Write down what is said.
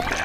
Yeah.